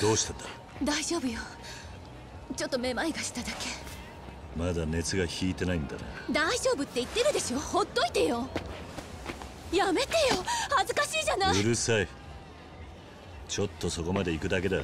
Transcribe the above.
どうしたんだ？大丈夫よ。ちょっとめまいがしただけ。まだ熱が引いてないんだな。大丈夫って言ってるでしょ？ほっといてよ。やめてよ。恥ずかしいじゃない。うるさい。ちょっとそこまで行くだけだ。